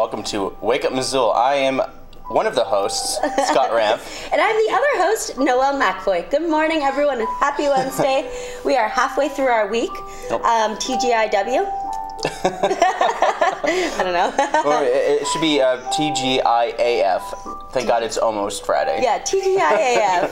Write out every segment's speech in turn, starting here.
Hey, everybody, and welcome to Wake Up Missoula. I am one of the hosts, Scott Ranf. And I'm the other host, Noelle McAvoy. Good morning, everyone, and happy Wednesday. we are halfway through our week. Nope. Um, TGIW. I don't know. or it it should be uh, TGIAF. Thank God it's almost Friday. Yeah, TGIAF.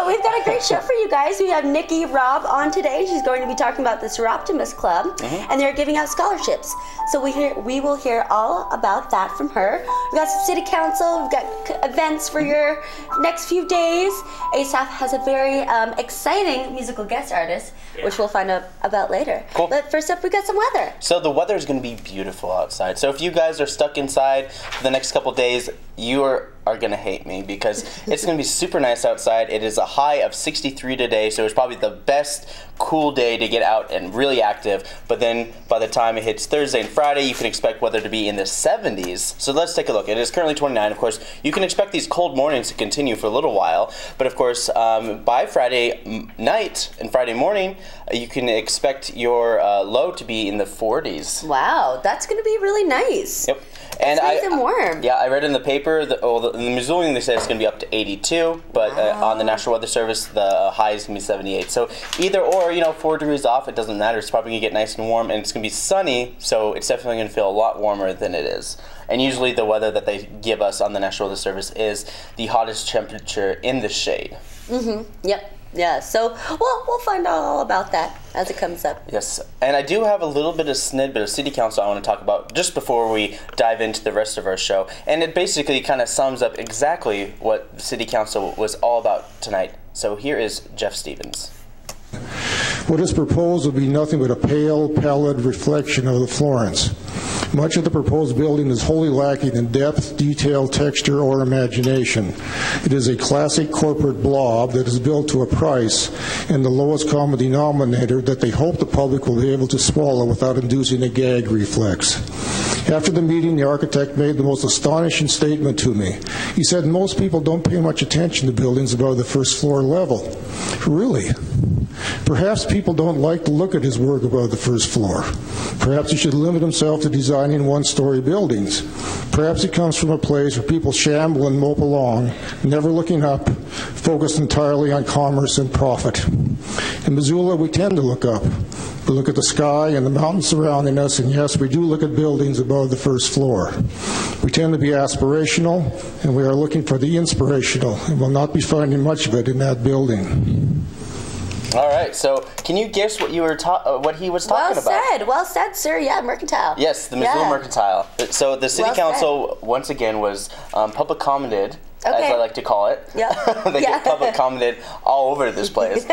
But we've got a great show for you guys. We have Nikki Robb on today. She's going to be talking about the Soroptimist Club, Mm-hmm. and they're giving out scholarships. So we hear we will hear all about that from her. We've got some city council. We've got c- events for your next few days. Asaph has a very um, exciting musical guest artist, which we'll find out about later. Cool. But first up, we got some weather. So the weather is going to be beautiful outside. So if you guys are stuck inside for the next couple days, you are, are going to hate me because it's going to be super nice outside. It is a high of 63 today, so it's probably the best cool day to get out and really active. But then by the time it hits Thursday and Friday, you can expect weather to be in the 70s. So let's take a look. It is currently 29. Of course, you can expect these cold mornings to continue for a little while. But of course, um, by Friday night and Friday morning, you can expect your uh, low to be in the 40s. Wow, that's going to be really nice. Yep. And nice I, and warm. Yeah, I read in the paper that oh, the, in the Missoulian they said it's going to be up to 82, but uh, on the National Weather Service the high is going to be 78. So either or, you know, four degrees off, it doesn't matter. It's probably going to get nice and warm, and it's going to be sunny, so it's definitely going to feel a lot warmer than it is. And usually the weather that they give us on the National Weather Service is the hottest temperature in the shade. Yep. Yeah. So we'll we'll find out all about that as it comes up. Yes, and I do have a little bit of snippet of city council I want to talk about just before we dive into the rest of our show, and it basically kind of sums up exactly what the city council was all about tonight. So here is Jeff Stevens. What is proposed will be nothing but a pale, pallid reflection of the Florence. Much of the proposed building is wholly lacking in depth, detail, texture, or imagination. It is a classic corporate blob that is built to a price and the lowest common denominator that they hope the public will be able to swallow without inducing a gag reflex. After the meeting, the architect made the most astonishing statement to me. He said most people don't pay much attention to buildings above the first floor level. Really? Perhaps people don't like to look at his work above the first floor. Perhaps he should limit himself to designing one-story buildings. Perhaps he comes from a place where people shamble and mope along, never looking up, focused entirely on commerce and profit. In Missoula, we tend to look up. We look at the sky and the mountains surrounding us, and yes, we do look at buildings above the first floor. We tend to be aspirational, and we are looking for the inspirational, and will not be finding much of it in that building. All right, so can you guess what you were ta- uh, what he was talking Well about? Well said. Well said, sir. Yeah, mercantile. Yes, the Missoula Yeah. Mercantile. So the city Well said. council once again was um, public commented, as I like to call it. Yeah. they Yeah. get public commented all over this place.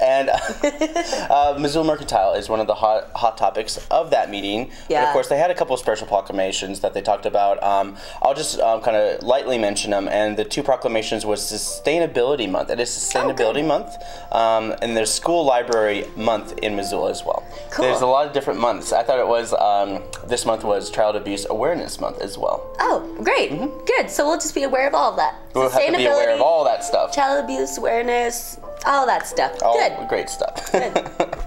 and uh, Missoula Mercantile is one of the hot hot topics of that meeting. Yeah. of course, they had a couple of special proclamations that they talked about. Um, I'll just um, kind of lightly mention them. And the two proclamations was Sustainability Month. It is Sustainability Month, um, and there's School Library Month in Missoula as well. Cool. There's a lot of different months. I thought it was um, this month was Child Abuse Awareness Month as well. Oh, great. Good. So we'll just be aware of all of that. We'll have to be aware of all that stuff. child abuse awareness, all that stuff. All Good. great stuff. Good.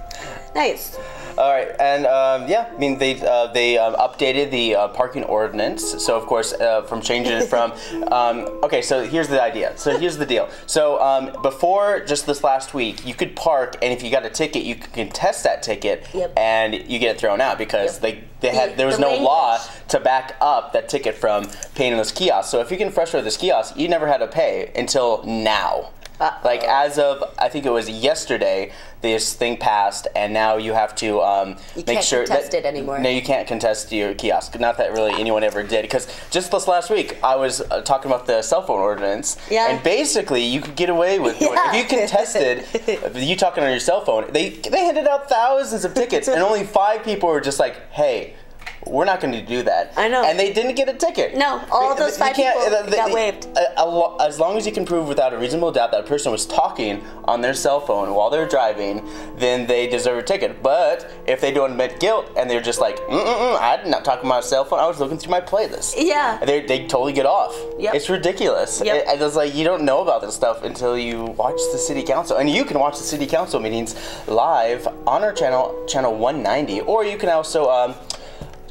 Nice. All right, and um, yeah, I mean they uh, they um, updated the uh, parking ordinance. So of course, uh, from changing it from um, okay. So here's the idea. So here's the deal. So um, before just this last week, you could park, and if you got a ticket, you could contest that ticket, Yep. and you get it thrown out because Yep. they they had there was the no language. law to back up that ticket from paying in those kiosks. So if you can frustrate this kiosk, you never had to pay until now. Like as of I think it was yesterday, this thing passed, and now you have to um, You make can't sure contest that it anymore. no, you can't contest your kiosk. Not that really anyone ever did, because just this last week I was uh, talking about the cell phone ordinance, Yeah. and basically you could get away with doing Yeah. if you contested you talking on your cell phone. They they handed out thousands of tickets, and only five people were just like, hey. We're not going to do that. I know. And they didn't get a ticket. No, all They- those five people the- got the- waived. a- a lo- as long as you can prove without a reasonable doubt that a person was talking on their cell phone while they're driving, then they deserve a ticket. But if they don't admit guilt and they're just like, Mm-mm-mm, I'm not talking about a cell phone, I was looking through my playlist. Yeah. They, they totally get off. Yep. It's ridiculous. Yep. It, it's like you don't know about this stuff until you watch the city council. And you can watch the city council meetings live on our channel, channel 190, or you can also. Um,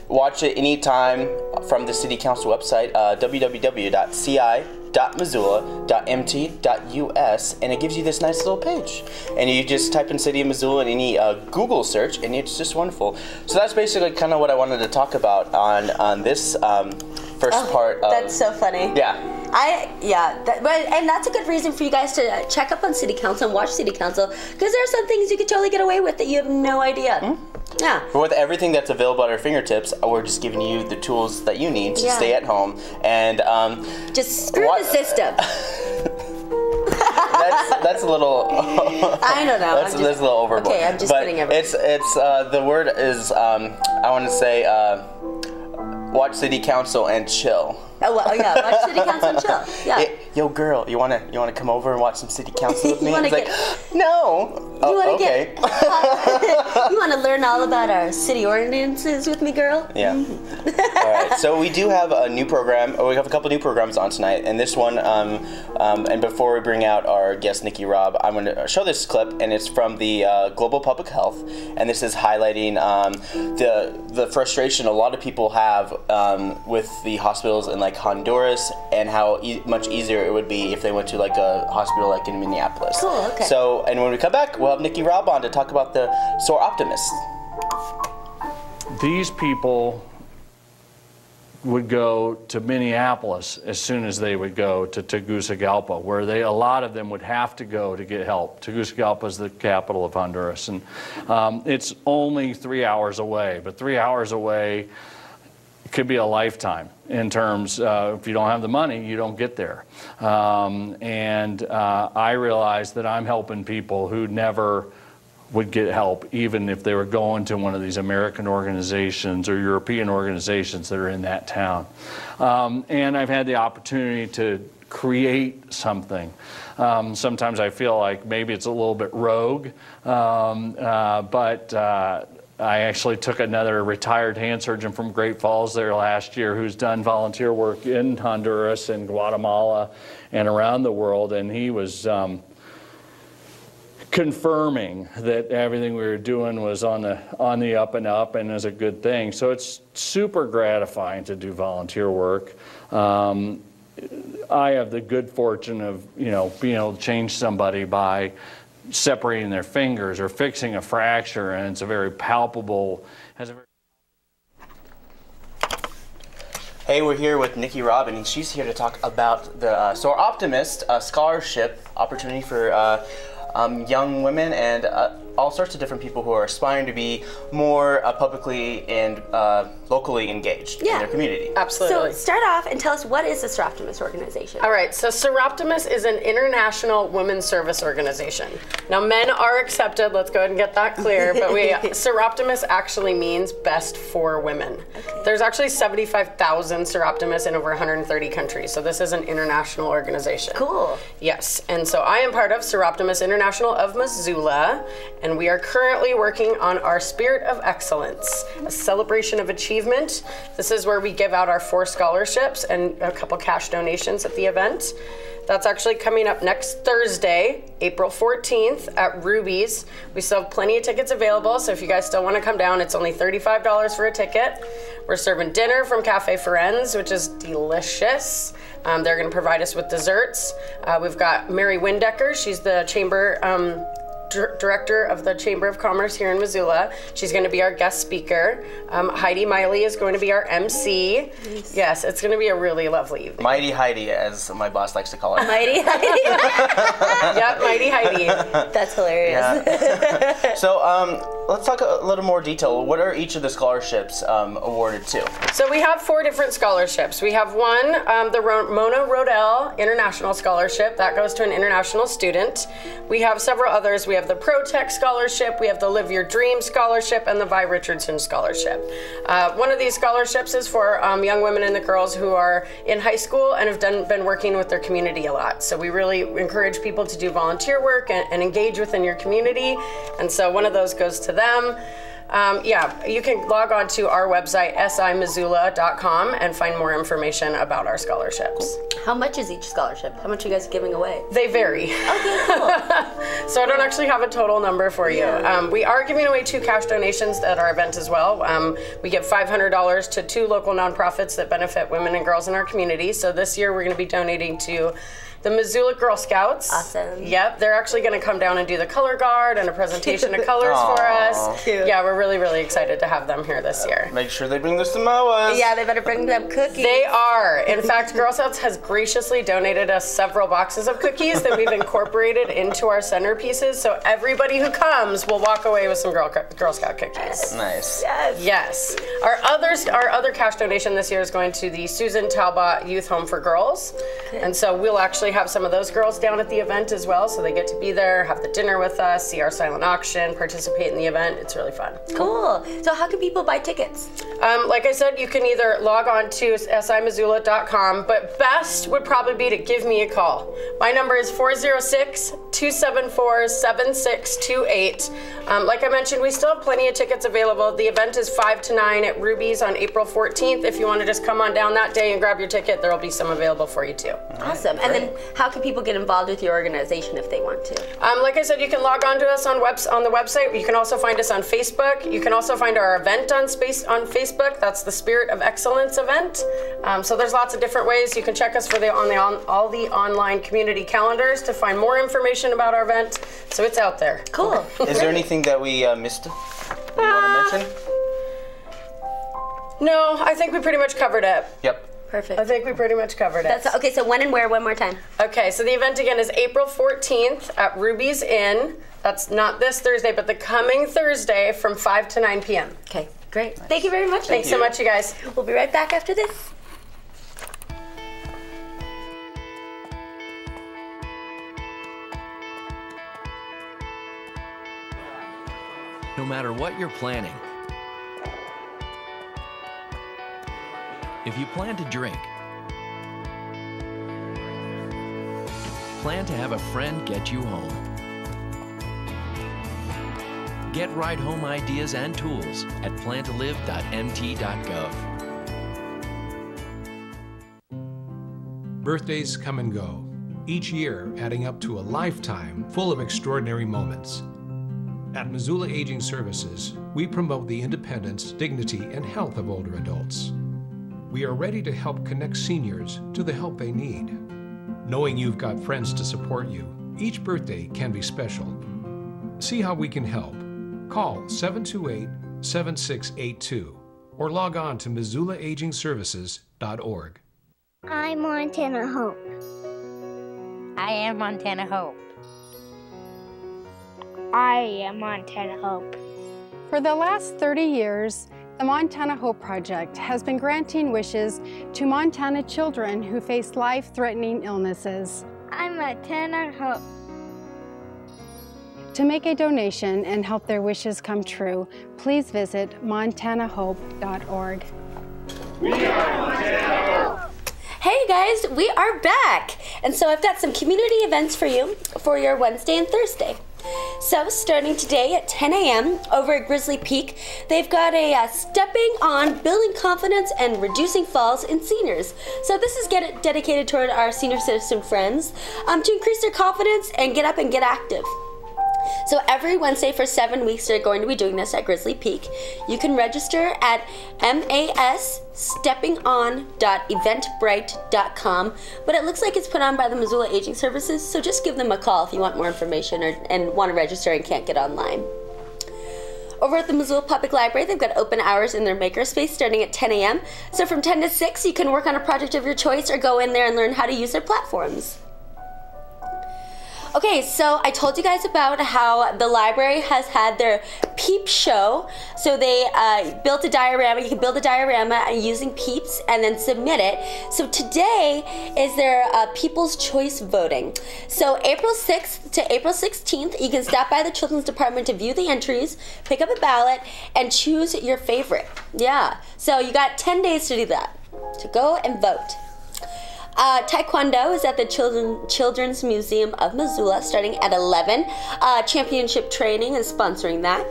watch it anytime from the City Council website, uh, www.ci.missoula.mt.us, and it gives you this nice little page. And you just type in City of Missoula in any uh, Google search, and it's just wonderful. So that's basically kind of what I wanted to talk about on on this um, first part. Of, Oh, That's so funny. yeah. I yeah, that, but and that's a good reason for you guys to check up on City Council and watch City Council because there are some things you could totally get away with that you have no idea. Hmm? Yeah. But with everything that's available at our fingertips, we're just giving you the tools that you need to Yeah. stay at home. And um, Just screw What- the system. that's that's a little. I don't know. That's, just, that's a little overboard. Okay, I'm just but kidding everyone. It's it's uh, the word is um, I want to say uh, watch city council and chill. Oh, well, oh yeah, watch City Council and chill. Yeah. Eh, yo, girl, you wanna you wanna come over and watch some city council with You me? wanna It's like, no. you Oh, want to okay. get you want to learn all about our city ordinances with me, girl? Yeah. All right. So we do have a new program. Or we have a couple new programs on tonight, and this one. Um, um, and before we bring out our guest Nikki Robb, I'm to show this clip, and it's from the uh, Global Public Health, and this is highlighting um, the the frustration a lot of people have um, with the hospitals in like Honduras, and how e- much easier it would be if they went to like a hospital like in Minneapolis. Cool, okay. So, and when we come back, we'll have Nikki Robb on to talk about the Soroptimist. these people would go to Minneapolis as soon as they would go to Tegucigalpa, where they a lot of them would have to go to get help. Tegucigalpa is the capital of Honduras, and um, it's only three hours away. But three hours away could be a lifetime in terms uh, if you don't have the money you don't get there um, and uh, i realize that i'm helping people who never would get help even if they were going to one of these american organizations or european organizations that are in that town um, and i've had the opportunity to create something. Um, sometimes I feel like maybe it's a little bit rogue, um, uh, but uh, I actually took another retired hand surgeon from Great Falls there last year who's done volunteer work in Honduras and Guatemala and around the world, and he was. Um, confirming that everything we were doing was on the on the up and up and is a good thing. So it's super gratifying to do volunteer work. Um, I have the good fortune of you know being able to change somebody by separating their fingers or fixing a fracture, and it's a very palpable. Has a very Hey, we're here with Nikki Robb, and she's here to talk about the uh, Soroptimist uh, scholarship opportunity for uh, um, young women and uh, all sorts of different people who are aspiring to be more uh, publicly and uh, locally engaged in their community. Absolutely. So start off and tell us what is the Soroptimist organization? All right, so Soroptimist is an international women's service organization. Now, men are accepted. Let's go ahead and get that clear. But we Soroptimist actually means best for women. There's actually 75,000 Soroptimist in over 130 countries. So this is an international organization. Cool. Yes, and so I am part of Soroptimist International of Missoula, and we are currently working on our Spirit of Excellence, a celebration of achievement. This is where we give out our four scholarships and a couple cash donations at the event. That's actually coming up next Thursday, April 14th at Ruby's. We still have plenty of tickets available, so if you guys still want to come down, it's only $35 for a ticket. We're serving dinner from Cafe Firenze, which is delicious. Um, they're going to provide us with desserts. Uh, we've got Mary Windecker. She's the chamber um, director of the Chamber of Commerce here in Missoula. She's going to be our guest speaker. Um, Heidi Miley is going to be our MC. Yes, it's going to be a really lovely evening. Mighty Heidi, as my boss likes to call her. Mighty Heidi. yep, Mighty Heidi. That's hilarious. Yeah. so, um, let's talk a little more detail. What are each of the scholarships um, awarded to? So we have four different scholarships. We have one, um, the Ro- Mona Rodell International Scholarship. That goes to an international student. We have several others. We have the ProTech Scholarship. We have the Live Your Dream Scholarship and the Vi Richardson Scholarship. Uh, one of these scholarships is for um, young women and the girls who are in high school and have done, been working with their community a lot. So we really encourage people to do volunteer work and, and engage within your community. And so one of those goes to them. Um, yeah, you can log on to our website, simissoula.com, and find more information about our scholarships. How much is each scholarship? How much are you guys giving away? They vary. Okay, cool. So I don't actually have a total number for you. Um, we are giving away two cash donations at our event as well. Um, we give $500 to two local nonprofits that benefit women and girls in our community. So this year we're going to be donating to the Missoula Girl Scouts. Awesome. Yep, they're actually going to come down and do the color guard and a presentation of colors for us. Cute. Yeah, we're really, really excited to have them here this year. Make sure they bring the Samoas. yeah, they better bring them cookies. They are. In fact, Girl Scouts has graciously donated us several boxes of cookies that we've incorporated into our centerpieces. So everybody who comes will walk away with some Girl, Girl Scout cookies. Nice. Yes. Yes. Our others, our other cash donation this year is going to the Susan Talbot Youth Home for Girls, and so we'll actually have some of those girls down at the event as well. So they get to be there, have the dinner with us, see our silent auction, participate in the event. It's really fun. Cool. So how can people buy tickets? Um, like I said, you can either log on to simissoula.com, but best would probably be to give me a call. My number is 406 274 7628. Um, Like I mentioned, we still have plenty of tickets available. The event is 5 to 9 at Ruby's on April 14th. If you want to just come on down that day and grab your ticket, there will be some available for you too. Awesome. And then how can people get involved with your organization if they want to? Um, like I said, you can log on to us on webs on the website. You can also find us on Facebook. You can also find our event on space on Facebook. That's the Spirit of Excellence event. Um, so there's lots of different ways you can check us for the on the on, all the online community calendars to find more information about our event. So it's out there. Cool. Is there anything that we uh, missed? that You want to mention? No, I think we pretty much covered it. Yep. Perfect. I think we pretty much covered it. That's okay. So when and where? One more time. Okay, so the event again is April 14th at Ruby's Inn. That's not this Thursday, but the coming Thursday from 5 to 9 p.m. Okay. Great. Thank you very much. Thanks so much, you guys. We'll be right back after this. no matter what you're planning. If you plan to drink, plan to have a friend get you home. Get ride home ideas and tools at plantolive.mt.gov. Birthdays come and go, each year adding up to a lifetime full of extraordinary moments. At Missoula Aging Services, we promote the independence, dignity, and health of older adults. We are ready to help connect seniors to the help they need. Knowing you've got friends to support you, each birthday can be special. See how we can help. Call 728 7682 or log on to MissoulaAgingServices.org. I'm Montana Hope. I am Montana Hope. I am Montana Hope. For the last 30 years, the Montana Hope Project has been granting wishes to Montana children who face life threatening illnesses. I'm Montana Hope. To make a donation and help their wishes come true, please visit montanahope.org. We are Montana. Hey guys, we are back. And so I've got some community events for you for your Wednesday and Thursday. So, starting today at 10 a.m. over at Grizzly Peak, they've got a uh, stepping on building confidence and reducing falls in seniors. So, this is get dedicated toward our senior citizen friends um, to increase their confidence and get up and get active. So every Wednesday for seven weeks, they're going to be doing this at Grizzly Peak. You can register at massteppingon.eventbrite.com, but it looks like it's put on by the Missoula Aging Services, so just give them a call if you want more information or, and want to register and can't get online. Over at the Missoula Public Library, they've got open hours in their makerspace starting at 10 a.m. So from 10 to 6, you can work on a project of your choice or go in there and learn how to use their platforms. Okay, so I told you guys about how the library has had their peep show. So they uh, built a diorama. You can build a diorama using peeps and then submit it. So today is their uh, People's Choice voting. So April 6th to April 16th, you can stop by the Children's Department to view the entries, pick up a ballot, and choose your favorite. Yeah, so you got 10 days to do that, to go and vote. Uh, Taekwondo is at the Children, Children's Museum of Missoula starting at 11. Uh, championship training is sponsoring that.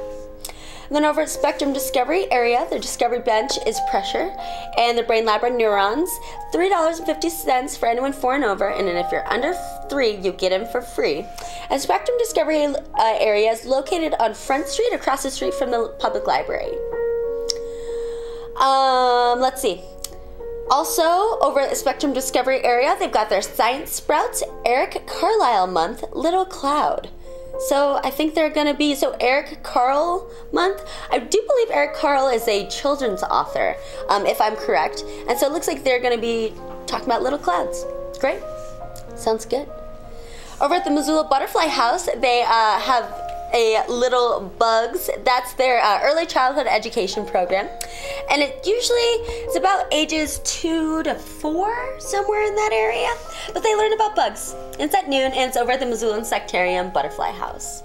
And then over at Spectrum Discovery area, the Discovery Bench is pressure, and the Brain Lab are neurons. $3.50 for anyone four and over, and then if you're under three, you get them for free. And Spectrum Discovery uh, area is located on Front Street, across the street from the public library. Um, let's see. Also, over at the Spectrum Discovery area, they've got their Science Sprouts Eric Carlisle month, Little Cloud. So I think they're going to be so Eric Carle month. I do believe Eric Carle is a children's author, um, if I'm correct. And so it looks like they're going to be talking about little clouds. Great. Sounds good. Over at the Missoula Butterfly House, they uh, have a little bugs. That's their uh, early childhood education program, and it usually is about ages two to four, somewhere in that area. But they learn about bugs. It's at noon, and it's over at the Missoula Insectarium Butterfly House.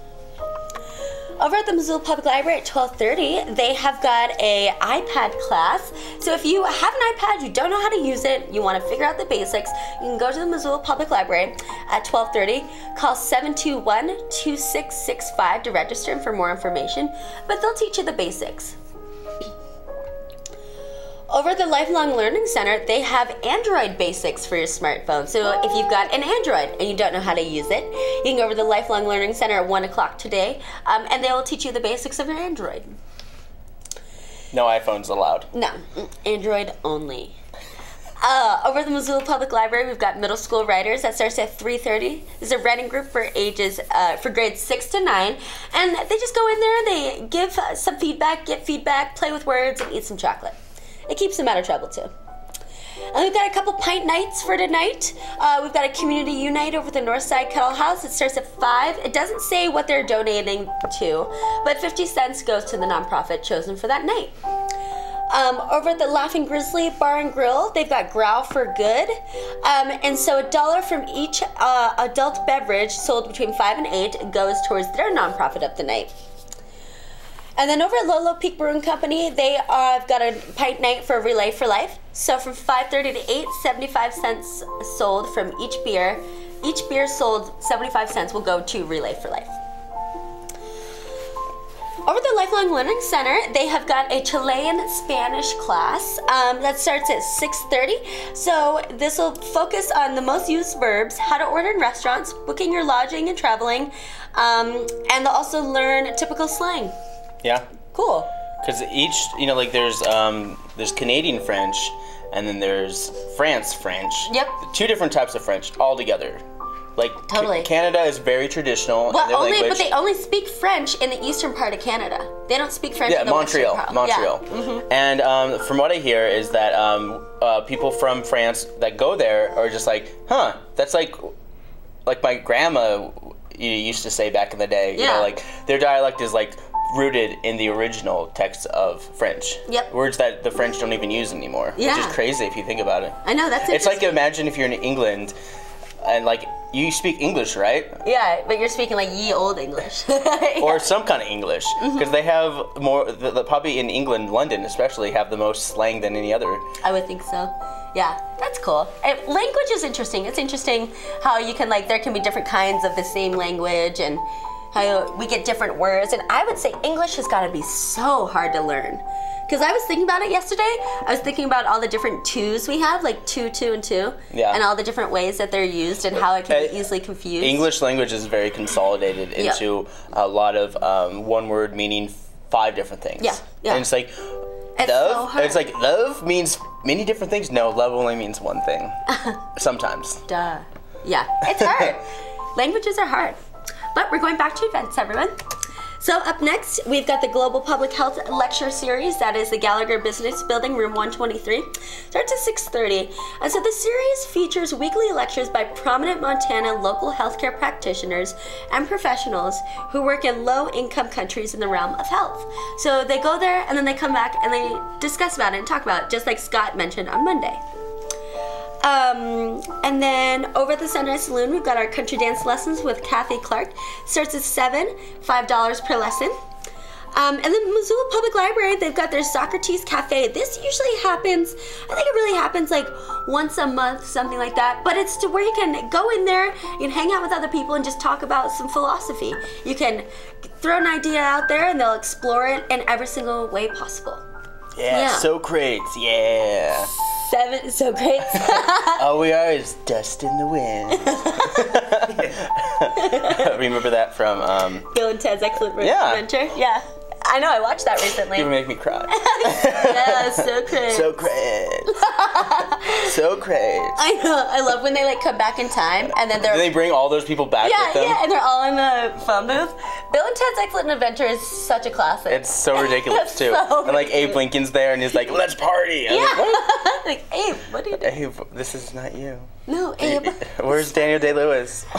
Over at the Missoula Public Library at 12:30, they have got a iPad class. So if you have an iPad, you don't know how to use it, you want to figure out the basics, you can go to the Missoula Public Library at 12:30. Call 721-2665 to register and for more information, but they'll teach you the basics. Over the Lifelong Learning Center, they have Android basics for your smartphone. So if you've got an Android and you don't know how to use it, you can go over to the Lifelong Learning Center at 1 o'clock today, um, and they will teach you the basics of your Android. No iPhones allowed. No, Android only. Uh, over the Missoula Public Library, we've got middle school writers that starts at 3:30. There's a writing group for ages uh, for grades six to nine, and they just go in there and they give some feedback, get feedback, play with words, and eat some chocolate. It keeps them out of trouble too. And we've got a couple pint nights for tonight. Uh, we've got a community unite over the Northside Kettle House. It starts at 5. It doesn't say what they're donating to, but 50 cents goes to the nonprofit chosen for that night. Um, over at the Laughing Grizzly Bar and Grill, they've got Growl for Good. Um, and so a dollar from each uh, adult beverage sold between 5 and 8 goes towards their nonprofit of the night. And then over at Lolo Peak Brewing Company, they uh, have got a pint night for Relay for Life. So from 5.30 to 8, 75 cents sold from each beer. Each beer sold 75 cents will go to Relay for Life. Over at the Lifelong Learning Center, they have got a Chilean Spanish class um, that starts at 6.30. So this will focus on the most used verbs, how to order in restaurants, booking your lodging and traveling, um, and they'll also learn typical slang. Yeah. Cool. Because each, you know, like there's um, there's Canadian French, and then there's France French. Yep. Two different types of French all together. Like Totally. Canada is very traditional. in Well, only, language. but they only speak French in the eastern part of Canada. They don't speak French yeah, in the Montreal. Montreal. Yeah. mhm. And um, from what I hear is that um, uh, people from France that go there are just like, huh, that's like, like my grandma you used to say back in the day. You Yeah. know, like their dialect is like rooted in the original text of French. Yep. Words that the French don't even use anymore. Yeah. Which is crazy if you think about it. I know, that's It's like imagine if you're in England, and like you speak English, right? Yeah, but you're speaking like ye old English. or some kind of English Mm-hmm. because they have more. The, the, probably in England, London especially, have the most slang than any other. I would think so. Yeah, that's cool. And language is interesting. It's interesting how you can like there can be different kinds of the same language and how we get different words. And I would say English has got to be so hard to learn. Because I was thinking about it yesterday. I was thinking about all the different twos we have, like two, two, and two, Yeah. and all the different ways that they're used and how it can be easily confused. English language is very consolidated into a lot of um, one word meaning five different things. Yeah, yeah. And it's like It's love. so hard. it's like love means many different things. No, love only means one thing. Sometimes. Duh. Yeah, it's hard. Languages are hard. But we're going back to events, everyone. So up next, we've got the Global Public Health Lecture Series. That is the Gallagher Business Building, room 123. Starts at 6.30. And so the series features weekly lectures by prominent Montana local healthcare practitioners and professionals who work in low-income countries in the realm of health. So they go there and then they come back and they discuss about it and talk about it, just like Scott mentioned on Monday. Um, and then over at the Sunrise Saloon, we've got our country dance lessons with Kathy Clark. Starts at seven, five dollars per lesson. Um, and the Missoula Public Library, they've got their Socrates Cafe. This usually happens, I think it really happens like once a month, something like that. But it's to where you can go in there, you can hang out with other people and just talk about some philosophy. You can throw an idea out there and they'll explore it in every single way possible. Yeah, Yeah. so crates. Yeah. Seven, so great. All we are is dust in the wind. Remember that from um, Bill and Ted's Excellent Yeah. Adventure? Yeah. I know, I watched that recently. You make me cry. yeah, so great. so crates. so crates. I know. I love when they like come back in time and then they're Do they bring all those people back yeah, with them? yeah, and they're all in the phone booth. Bill and Ted's Excellent Adventure is such a classic. It's so ridiculous It's too. so and like Abe. Lincoln's there and he's like, "Let's party." I'm like, yeah. like, Abe, what do you do? Abe, this is not you. No, Abe. Where's Daniel Day Lewis?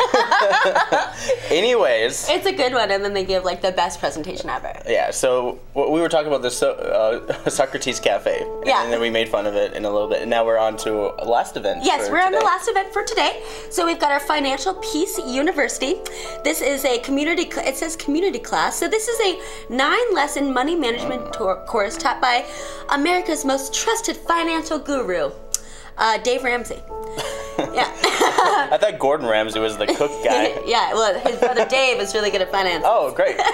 Anyways, It's a good one, and then they give like the best presentation ever. yeah. So we were talking about the so, uh, Socrates Cafe, Yeah. and then we made fun of it in a little bit, and now we're on to last event. Yes, we're on the last event for today. So we've got our Financial Peace University. This is a community. It says community class. So this is a nine-lesson money management tour course taught by America's most trusted financial guru, uh, Dave Ramsey. Yeah. I thought Gordon Ramsay was the cook guy. yeah. Well, his brother Dave is really good at finance. oh, great.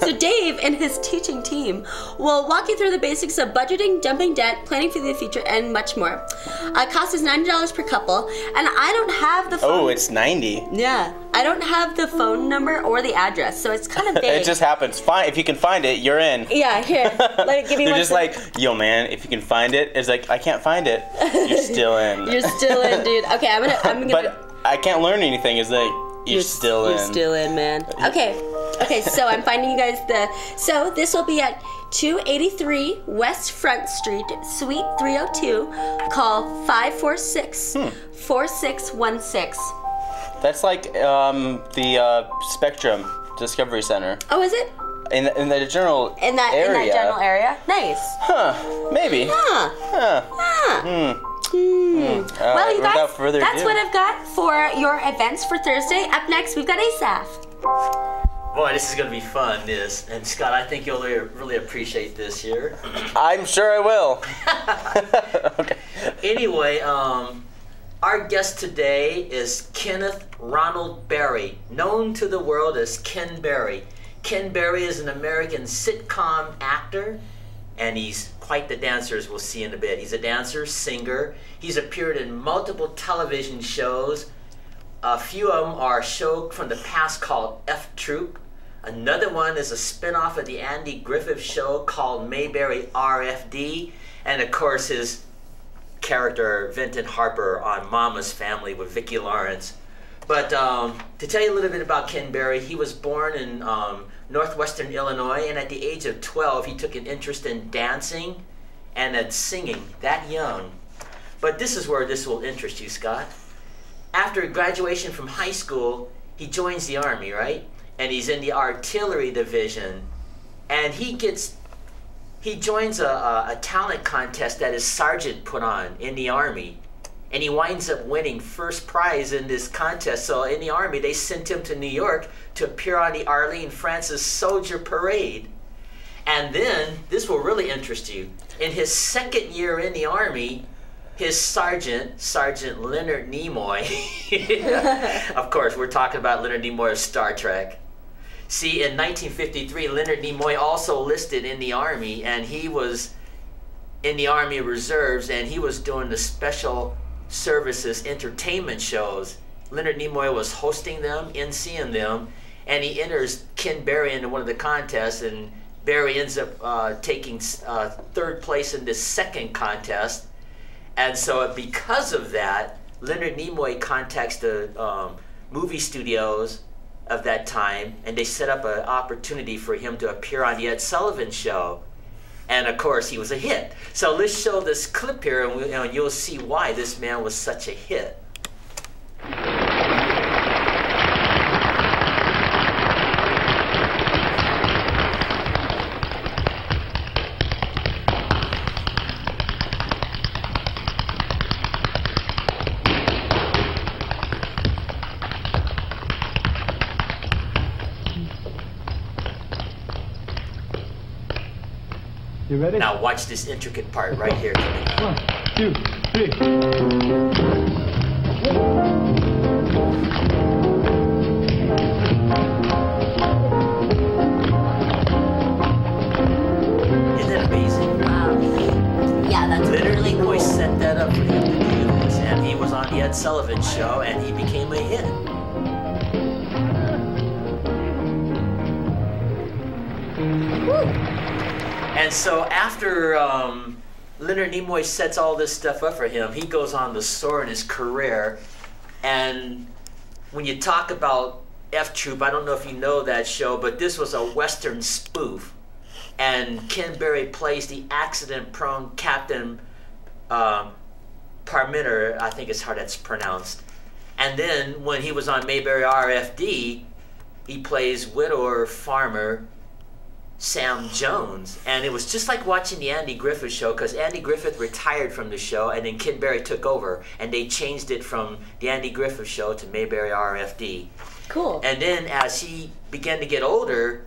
So Dave and his teaching team will walk you through the basics of budgeting, dumping debt, planning for the future, and much more. Uh, cost is ninety dollars per couple, and I don't have the phone. Oh, it's 90. yeah, I don't have the phone number or the address, so it's kind of vague. It just happens. Fine, if you can find it, you're in. yeah, here, let it give me They're one. just sec. like, yo, man, if you can find it, it's like, I can't find it. You're still in. you're still in, dude. Okay, I'm gonna, I'm gonna. but I can't learn anything. Is like, you're, still in. You're still in, man. Okay. Okay, so I'm finding you guys the. So this will be at 283 West Front Street, Suite 302. Call 546 Hmm. 4616. That's like um, the uh, Spectrum Discovery Center. Oh, is it? In, the- in the general In that area. in that general area? Nice. Huh, maybe. Huh. Huh. Huh. Hmm. All well, right, you guys, further that's ado. what I've got for your events for Thursday. Up next, we've got Asaph. Boy, this is going to be fun, this. And Scott, I think you'll really, really appreciate this here. I'm sure I will. okay. Anyway, um, our guest today is Kenneth Ronald Berry, known to the world as Ken Berry. Ken Berry is an American sitcom actor, and he's quite the dancer, as we'll see in a bit. He's a dancer, singer. He's appeared in multiple television shows. A few of them are a show from the past called F Troop. Another one is a spin-off of the Andy Griffith show called Mayberry RFD. And of course, his character Vinton Harper on Mama's Family with Vicki Lawrence. But um, to tell you a little bit about Ken Berry, he was born in um, northwestern Illinois, and at the age of 12, he took an interest in dancing and at singing that young. But this is where this will interest you, Scott. After graduation from high school, he joins the Army, right? And he's in the artillery division, and he gets he joins a, a, a talent contest that his sergeant put on in the army. And he winds up winning first prize in this contest. So in the army they sent him to new york to appear on the arlene francis soldier parade. And then this will really interest you. In his second year in the army his sergeant sergeant leonard nimoy of course we're talking about leonard nimoy of star trek See, in 1953, Leonard Nimoy also listed in the Army, and he was in the Army Reserves, and he was doing the special services entertainment shows. Leonard Nimoy was hosting them, emceeing them, and he enters Ken Berry into one of the contests, and Berry ends up uh, taking uh, third place in this second contest. And so, because of that, Leonard Nimoy contacts the um, movie studios of that time, and they set up an opportunity for him to appear on the Ed Sullivan Show. And of course, he was a hit. So let's show this clip here, and we, know, you'll see why this man was such a hit. You ready? Now watch this intricate part right here. One, two, Isn't that amazing? Yeah, that's Literally, boy set that up for him to do this, and he was on the Ed Sullivan Show, and he became a hit. And so after um, Leonard Nimoy sets all this stuff up for him, he goes on to soar in his career. And when you talk about F Troop, I don't know if you know that show, but this was a Western spoof. And Ken Berry plays the accident-prone Captain um, Parmenter, I think is how that's pronounced. And then when he was on Mayberry RFD, he plays widower farmer Sam Jones. And it was just like watching the Andy Griffith show because Andy Griffith retired from the show and then Ken Berry took over and they changed it from the Andy Griffith show to Mayberry RFD. Cool. And then as he began to get older,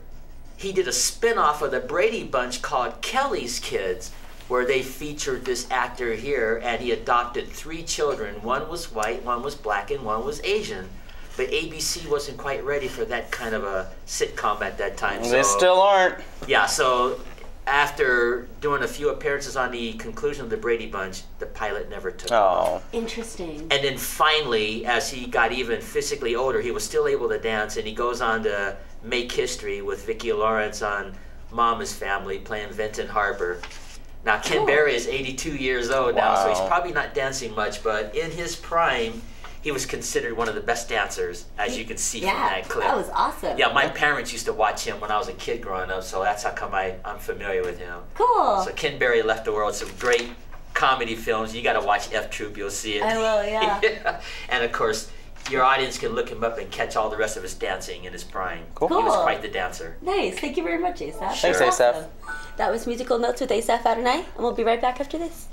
he did a spin-off of the Brady Bunch called Kelly's Kids where they featured this actor here and he adopted three children. One was white, one was black, and one was Asian. But ABC wasn't quite ready for that kind of a sitcom at that time. They so- still aren't. Yeah, so after doing a few appearances on the conclusion of the Brady Bunch, the pilot never took Oh. Interesting. and then finally, as he got even physically older, he was still able to dance, and he goes on to make history with Vicki Lawrence on Mama's Family, playing Vinton Harper. Now, Ken Cool. Berry is 82 years old now, so he's probably not dancing much, but in his prime, he was considered one of the best dancers, as you can see from that clip. that was awesome. Yeah, my parents used to watch him when I was a kid growing up, so that's how come I, I'm familiar with him. Cool. So Ken Berry left the world some great comedy films. You got to watch F Troop, you'll see it. I will, yeah. And of course, your audience can look him up and catch all the rest of his dancing and his prime. He was quite the dancer. Nice. Thank you very much, Asaph. Thanks, That's awesome. That was Musical Notes with Asaph Adonai, and we'll be right back after this.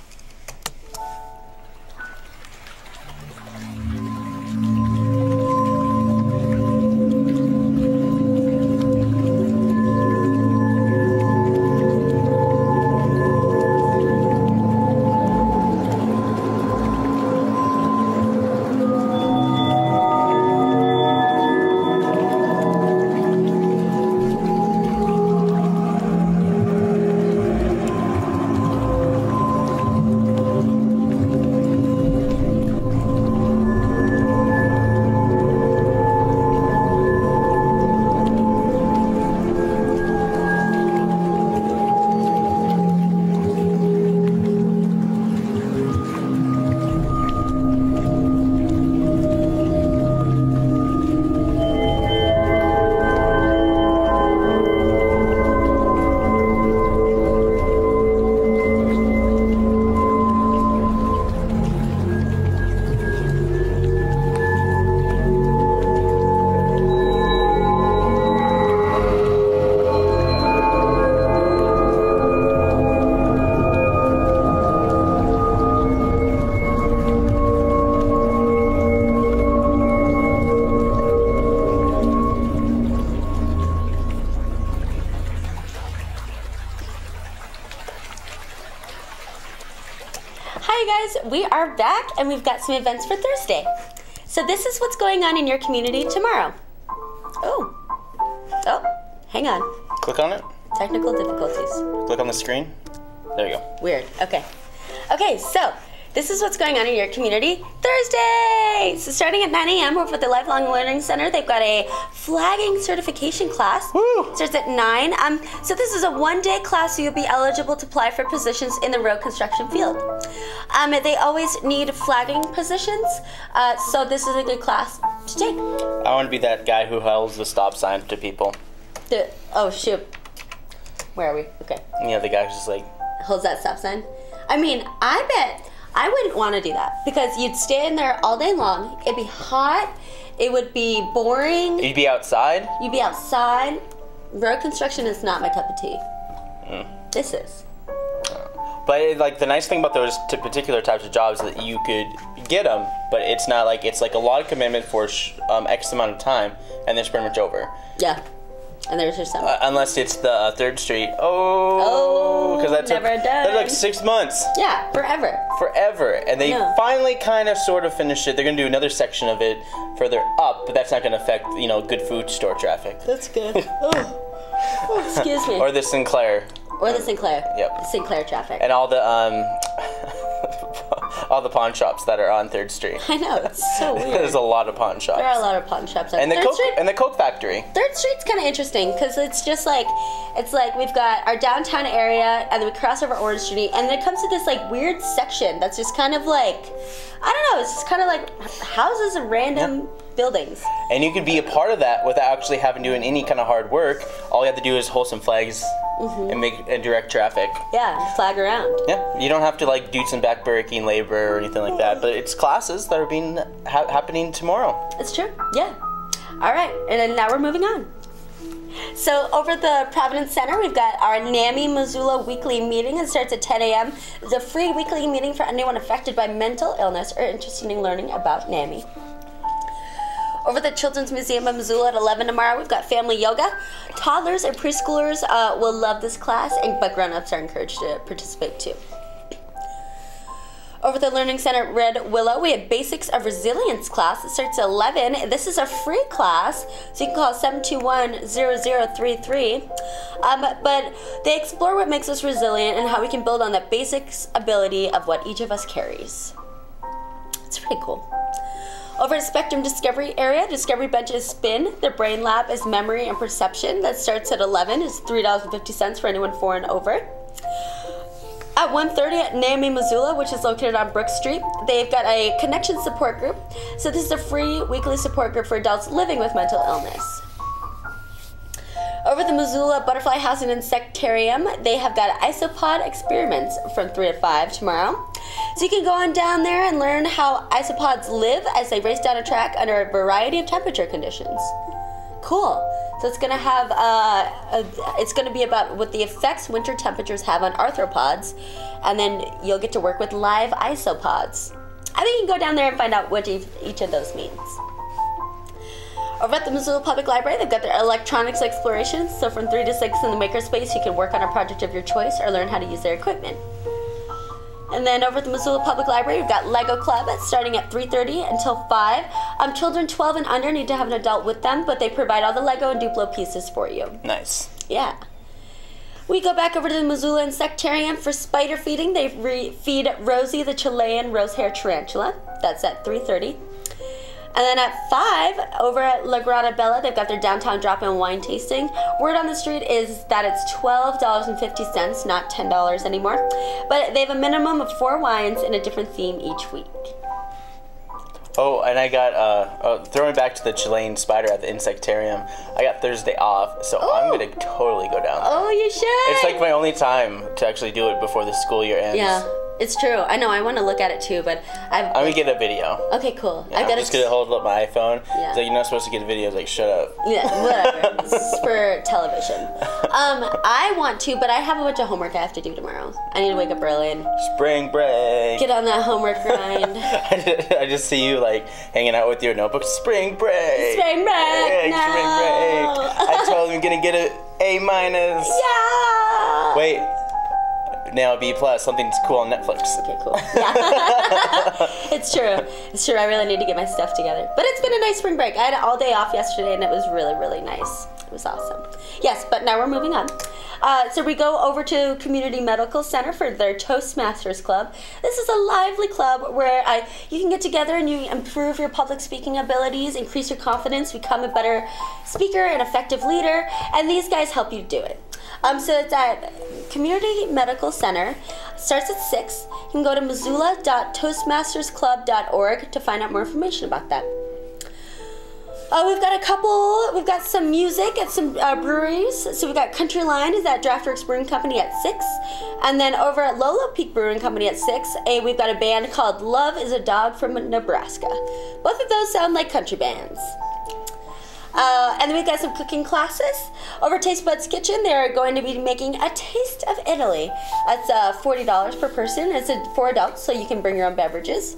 Are back and we've got some events for Thursday. So this is what's going on in your community tomorrow. Oh, oh, hang on. Click on it. Technical difficulties. Click on the screen. There you go. Weird. Okay. Okay, so this is what's going on in your community Thursday. So starting at 9 a.m. over at the Lifelong Learning Center, they've got a flagging certification class. Woo! Starts at 9. Um, so this is a one-day class, so you'll be eligible to apply for positions in the road construction field. Um, they always need flagging positions, uh, so this is a good class to take. I want to be that guy who holds the stop sign to people. The, oh shoot. Where are we? Okay. Yeah, the guy who's just like, holds that stop sign. I mean, I bet I wouldn't want to do that because you'd stay in there all day long. It'd be hot. It would be boring. you'd be outside. You'd be outside. Road construction is not my cup of tea. Mm. This is. But like the nice thing about those t- particular types of jobs is that you could get them, but it's not like it's like a lot of commitment for sh- um, X amount of time, and then it's pretty much over. Yeah. And there's your summer. Uh, unless it's the uh, Third Street. Oh, Oh, because that took never that took like six months. yeah, forever. forever and they Yeah. finally kind of sort of finished it they're going to do another section of it further up but that's not going to affect you know good food store traffic That's good. oh. Excuse me. or the sinclair Or the Sinclair. Yep. Sinclair traffic. and all the um all the pawn shops that are on third street I know, it's so weird. there's a lot of pawn shops There are a lot of pawn shops. on and the Third coke Street. and the coke factory Third Street's kind of interesting because it's just like it's like we've got our downtown area and then we cross over Orange Street and then it comes to this like weird section that's just kind of like I don't know. It's just kind of like houses of random buildings. and you could be a part of that without actually having to do any kind of hard work all you have to do is hold some flags Mhm. and make and direct traffic Yeah, flag around. Yeah, you don't have to like do some backbreaking labor or anything like that, but it's classes that are being ha- happening tomorrow. It's true. Yeah. All right, and then now we're moving on. So over at the Providence Center, we've got our NAMI Missoula weekly meeting. It starts at 10 a.m. It's a free weekly meeting for anyone affected by mental illness or interested in learning about NAMI. Over at the Children's Museum of Missoula at 11 tomorrow, we've got family yoga. Toddlers and preschoolers uh, will love this class, and but grown-ups are encouraged to participate too. Over at the Learning Center at Red Willow, we have Basics of Resilience class. It starts at 11. This is a free class, so you can call 721-0033. Um, but they explore what makes us resilient and how we can build on the basics ability of what each of us carries. It's pretty cool. Over at Spectrum Discovery area, Discovery Bench is spin. The Brain Lab is memory and perception. That starts at 11. It's $3.50 for anyone four and over. At 1.30 at NAMI Missoula, which is located on Brook Street, they've got a connection support group. So this is a free weekly support group for adults living with mental illness. Over the Missoula Butterfly House and Insectarium, they have got isopod experiments from 3 to 5 tomorrow. So you can go on down there and learn how isopods live as they race down a track under a variety of temperature conditions. Cool. So it's gonna have uh, a, it's gonna be about what the effects winter temperatures have on arthropods, and then you'll get to work with live isopods. I think you can go down there and find out what each each of those means. Over at the Missoula Public Library, they've got their electronics explorations. So from 3 to 6 in the makerspace, you can work on a project of your choice or learn how to use their equipment. And then over at the Missoula Public Library, we've got Lego Club starting at 3.30 until 5. Um, children 12 and under need to have an adult with them, but they provide all the Lego and Duplo pieces for you. Nice. Yeah. We go back over to the Missoula Insectarium for spider feeding. They re- feed Rosie the Chilean rose hair tarantula. That's at 3.30. And then at 5, over at La Grata Bella, they've got their downtown drop-in wine tasting. Word on the street is that it's $12.50, not $10 anymore. But they have a minimum of four wines in a different theme each week. Oh, and I got uh, uh throwing back to the Chilean spider at the insectarium. I got Thursday off, so I'm gonna totally go down. Oh, you should! It's like my only time to actually do it before the school year ends. Yeah, it's true. I know, I want to look at it too, but I've... I'm gonna get a video. Okay, cool. Yeah, I've got I'm just gonna hold up my iPhone. Yeah. It's like you're not supposed to get a video. Like shut up. Yeah, whatever. this is for television. Um, I want to, but I have a bunch of homework I have to do tomorrow. I need to wake up early and Spring break. get on that homework grind. I just see you like hanging out with your notebook. Spring break. Spring break, Spring break. I told him I'm gonna get a A minus. Yeah. Wait. Now B plus. Something's cool on Netflix. Okay, cool. Yeah. it's true. It's true. I really need to get my stuff together. But it's been a nice spring break. I had all day off yesterday, and it was really, really nice. It was awesome. Yes, but now we're moving on. Uh, so we go over to Community Medical Center for their Toastmasters Club. This is a lively club where I, you can get together and you improve your public speaking abilities, increase your confidence, become a better speaker and effective leader, and these guys help you do it. Um, so it's at Community Medical Center. Starts at 6. You can go to missoula.toastmastersclub.org to find out more information about that. Uh, we've got a couple, we've got some music at some uh, breweries. So we've got Country Line is at Draftworks Brewing Company at 6. And then over at Lolo Peak Brewing Company at 6, a, we've got a band called Love is a Dog from Nebraska. Both of those sound like country bands. Uh, and then we've got some cooking classes. Over Taste Buds Kitchen, they're going to be making a taste of Italy. That's uh, $40 per person. It's for adults, so you can bring your own beverages.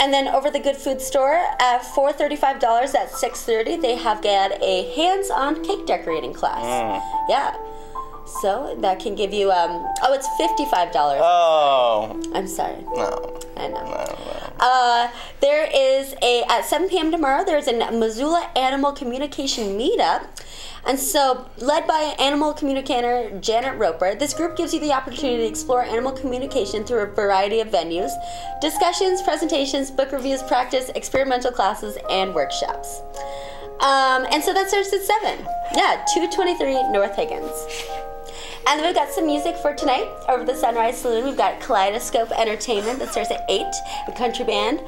And then over the Good Food Store at four thirty-five dollars at six thirty, they have got a hands-on cake decorating class. Mm. Yeah. So that can give you um oh it's fifty-five dollars. Oh. I'm sorry. No. I know. Uh, there is a at 7 p.m. tomorrow. There's a Missoula Animal Communication Meetup, and so led by animal communicator Janet Roper. This group gives you the opportunity to explore animal communication through a variety of venues, discussions, presentations, book reviews, practice, experimental classes, and workshops. Um, and so that starts at seven. Yeah, 223 North Higgins. And then we've got some music for tonight over the Sunrise Saloon. We've got Kaleidoscope Entertainment that starts at 8, the country band.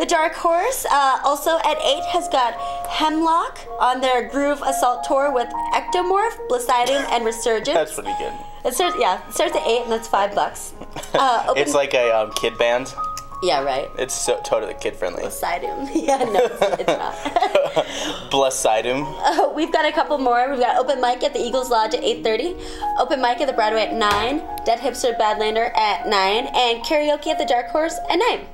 The Dark Horse, uh, also at 8, has got Hemlock on their Groove Assault Tour with Ectomorph, Blasidium, and Resurgence. That's pretty good. It starts, yeah, it starts at 8, and that's 5 bucks. Uh, open- It's like a um, kid band. Yeah, right. It's so totally kid friendly. Blasidium. yeah, no, it's, it's not. Blessidum. Uh, we've got a couple more. We've got open mic at the Eagles Lodge at 8:30, open mic at the Broadway at 9, Dead Hipster Badlander at 9, and karaoke at the Dark Horse at 9.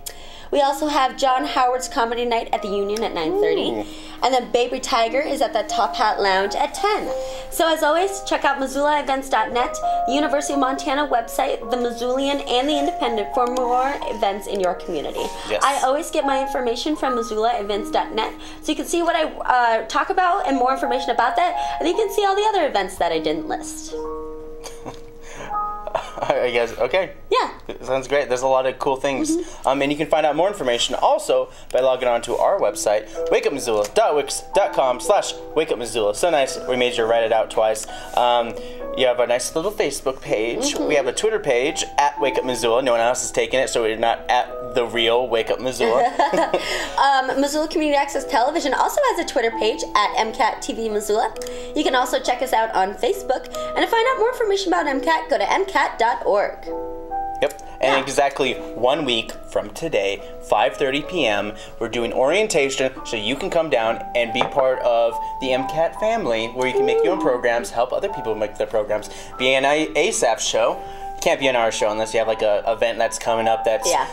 We also have John Howard's Comedy Night at the Union at 9:30, and then Baby Tiger is at the Top Hat Lounge at 10. So as always, check out MissoulaEvents.net, University of Montana website, the Missoulian and the Independent for more events in your community. Yes. I always get my information from MissoulaEvents.net, so you can see what I uh, talk about and more information about that, and you can see all the other events that I didn't list. I guess okay. Yeah. Sounds great. There's a lot of cool things. Mm-hmm. Um, and you can find out more information also by logging on to our website, wakeupmissoula.wix.com slash wakeupmissoula. So nice. We made you write it out twice. Um, you have a nice little Facebook page. Mm-hmm. We have a Twitter page at Wake Up Missoula. No one else is taking it, so we're not at the real Wake Up Missoula. Um, Missoula Community Access Television also has a Twitter page at MCAT TV Missoula. You can also check us out on Facebook. And to find out more information about MCAT, go to Yep. And exactly one week from today, 5:30 p.m., we're doing orientation so you can come down and be part of the MCAT family where you can make your own programs, help other people make their programs. Be an Asaph show. Can't be on our show unless you have like a event that's coming up that's Yeah.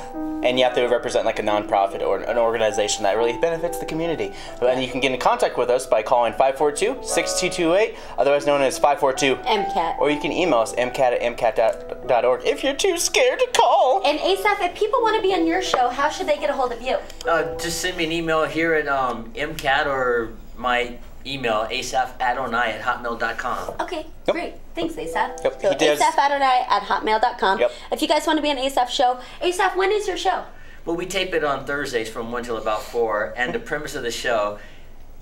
And you have to represent like a nonprofit or an organization that really benefits the community. And you can get in contact with us by calling 542-6228, otherwise known as 542 MCAT. or you can email us mcat at mcat.org if you're too scared to call. And Asaph, if people want to be on your show, how should they get a hold of you? Uh, just send me an email here at um, MCAT or my email, asaph.adonai at hotmail.com. Okay, great. Thanks, Asaph. Yep, So he does- AsaphAdonai at hotmail.com. Yep. If you guys want to be on Asaph show, Asaph, when is your show? Well, we tape it on Thursdays from 1 till about 4, and the premise of the show,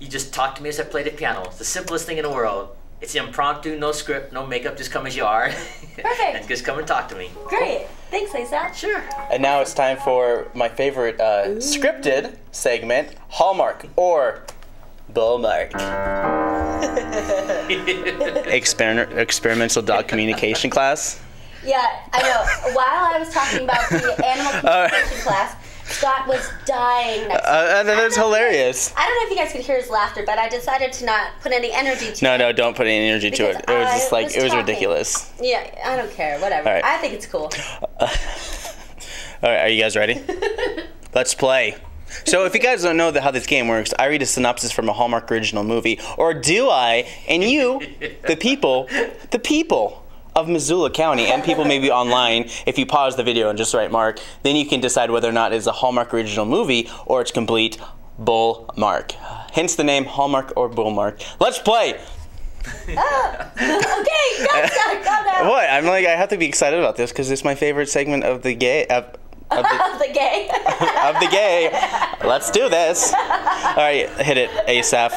you just talk to me as I play the piano. It's the simplest thing in the world. It's impromptu, no script, no makeup, just come as you are. Perfect. and just come and talk to me. Great. Thanks, Asaph. Sure. And now it's time for my favorite uh, scripted segment, Hallmark or Bullmark. Exper- experimental dog communication class. Yeah, I know. While I was talking about the animal communication class, Scott was dying next Uh, that is hilarious. I don't know if you guys could hear his laughter, but I decided to not put any energy to No, it. no, no, don't put any energy to it. It was I just like was it was talking. ridiculous. Yeah, I don't care. Whatever. All right. I think it's cool. All right, are you guys ready? Let's play. So, if you guys don't know the, how this game works, I read a synopsis from a Hallmark original movie, or do I? And you, the people, the people of Missoula County, and people maybe online, if you pause the video and just write Mark, then you can decide whether or not it's a Hallmark original movie or it's complete bull mark. Hence the name Hallmark or Bull Mark. Let's play. Ah, okay, go, Scott, calm down. What? I'm like I have to be excited about this because it's my favorite segment of the gay of, of the the gay. of the gay. Let's do this. All right, hit it, Asaph,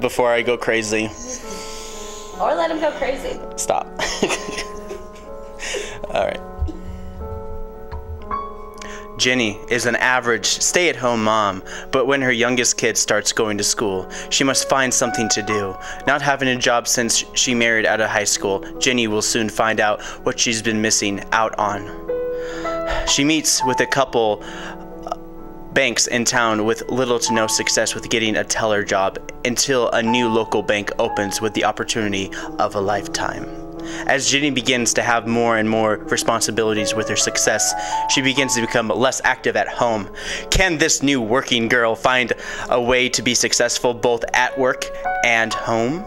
before I go crazy. or let him go crazy. Stop. All right. Jenny is an average stay at home mom, but when her youngest kid starts going to school, she must find something to do. Not having a job since she married out of high school, Jenny will soon find out what she's been missing out on. She meets with a couple uh, banks in town with little to no success with getting a teller job until a new local bank opens with the opportunity of a lifetime. As Ginny begins to have more and more responsibilities with her success, she begins to become less active at home. Can this new working girl find a way to be successful both at work and home?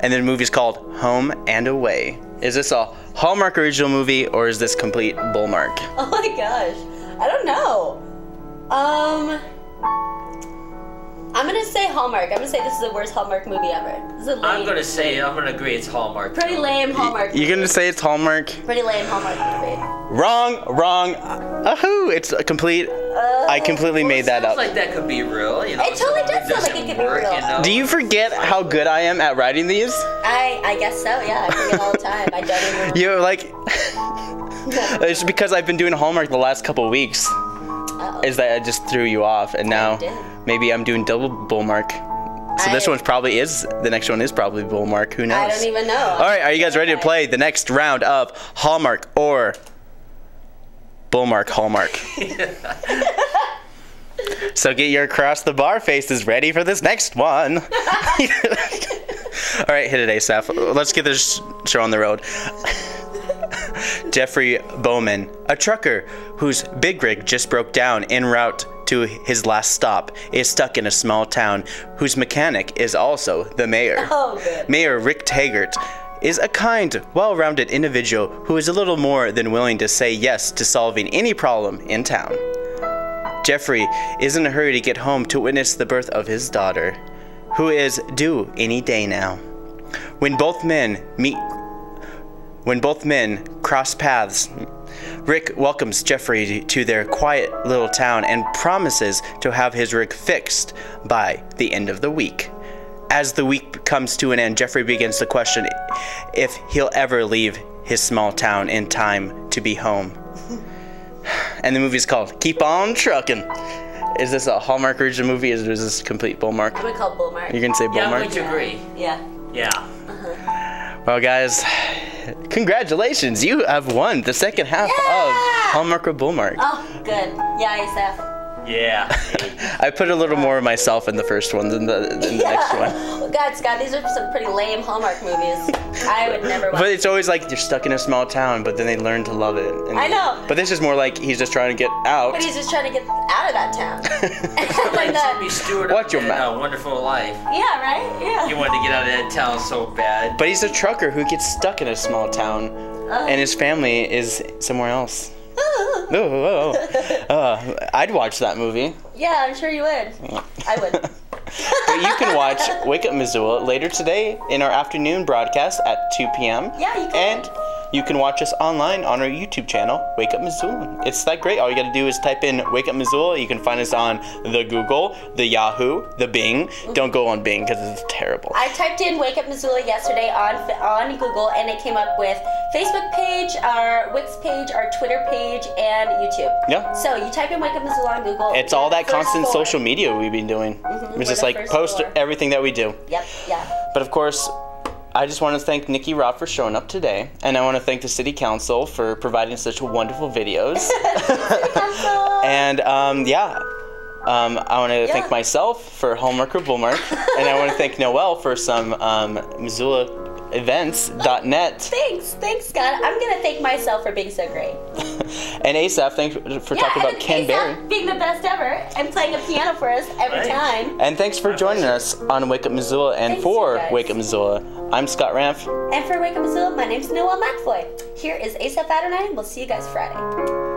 And then the movie's called Home and Away. Is this a Hallmark original movie or is this complete bullmark? Oh my gosh. I don't know. Um I'm gonna say Hallmark. I'm gonna say this is the worst Hallmark movie ever. This is a lame, I'm gonna say, I'm gonna agree it's Hallmark. pretty lame Hallmark. You're gonna say it's Hallmark? Pretty lame Hallmark movie. Wrong, wrong. Ahoo! It's a complete. I completely made that Sounds up. like that could be real. You know, It totally does sound like it could be real. You know? Do you forget how good I am at writing these? I I guess so. Yeah, I forget all the time. I don't even. You're like. it's because I've been doing Hallmark the last couple weeks. Is that I just threw you off, and now did. maybe I'm doing double bullmark. So this I- one's probably is the next one is probably bullmark. Who knows? I don't even know. All right, are you guys ready to play the next round of Hallmark or Bullmark Hallmark? so get your across the bar faces ready for this next one. All right, hit it, Asaph. Let's get this show on the road. Jeffrey Bowman, a trucker whose big rig just broke down en route to his last stop, is stuck in a small town whose mechanic is also the mayor. Oh. Mayor Rick Taggart is a kind, well rounded individual who is a little more than willing to say yes to solving any problem in town. Jeffrey is in a hurry to get home to witness the birth of his daughter, who is due any day now. When both men meet when both men cross paths, Rick welcomes Jeffrey to their quiet little town and promises to have his rig fixed by the end of the week. As the week comes to an end, Jeffrey begins to question if he'll ever leave his small town in time to be home. And the movie's called Keep On Truckin'. Is this a Hallmark original movie or is this a complete bullmark? I'm gonna call Bullmark. You're gonna say Yeah, I'm going to agree. Yeah. Yeah. Uh-huh. Well, guys, congratulations! You have won the second half of Hallmark or Bullmark. Oh, good. Yeah, Asaph. Yeah. I put a little more of myself in the first one than the, than the next one. Well, God, Scott, these are some pretty lame Hallmark movies. I would never watch. But it's always like you're stuck in a small town, but then they learn to love it. And- I know. But this is more like he's just trying to get out. But he's just trying to get out of that town. like And, uh, Jimmy Stewart Watch your in mouth. A Wonderful Life. yeah, right? Yeah. He wanted to get out of that town so bad. But he's a trucker who gets stuck in a small town, and his family is somewhere else. Oh. Uh, I'd watch that movie. yeah, I'm sure you would. I would. But you can watch Wake Up Missoula later today in our afternoon broadcast at 2 p.m. Yeah, you can. And you can watch us online on our YouTube channel, Wake Up Missoula. It's that great. All you got to do is type in Wake Up Missoula. You can find us on the Google, the Yahoo, the Bing. Don't go on Bing because it's terrible. I typed in Wake Up Missoula yesterday on on Google, and it came up with Facebook page, our Wix page, our Twitter page, and YouTube. Yeah. So you type in Wake Up Missoula on Google. It's all that constant four. social media we've been doing. we're It's just like post four. everything that we do. Yep. Yeah. But of course, I just want to thank Nikki Robb for showing up today, and I want to thank the City Council for providing such wonderful videos. and um, yeah, um, I want to thank myself for homework or Bullmark, and I want to thank Noelle for some um, MissoulaEvents.net, Thanks, thanks, Scott. I'm gonna thank myself for being so great. and Asaph, thanks for talking about Ken Berry. Asaph being the best ever and playing a piano for us every time. And thanks for joining us on Wake Up Missoula and Thanks, for. Wake Up Missoula. I'm Scott Ranf. And for Wake Up Missoula, my name's Noelle McAvoy. Here is Asaph Adonai, and we'll see you guys Friday.